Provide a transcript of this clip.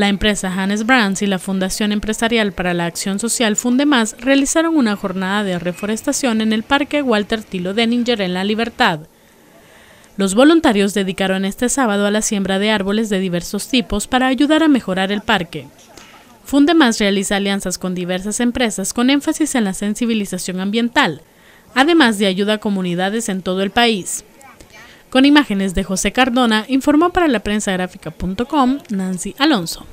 La empresa Hannes Brands y la Fundación Empresarial para la Acción Social Fundemás realizaron una jornada de reforestación en el Parque Walter Tilo Denninger en La Libertad. Los voluntarios dedicaron este sábado a la siembra de árboles de diversos tipos para ayudar a mejorar el parque. Fundemás realiza alianzas con diversas empresas con énfasis en la sensibilización ambiental, además de ayuda a comunidades en todo el país. Con imágenes de José Cardona, informó para la prensa gráfica.com Nancy Alonso.